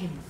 dragon.